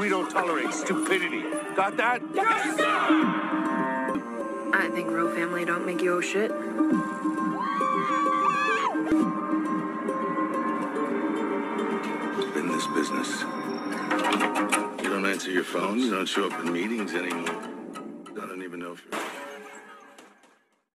We don't tolerate stupidity. Got that? Yes, I think real family don't make you owe shit. In this business. You don't answer your phone, you don't show up in meetings anymore. I don't even know if you're.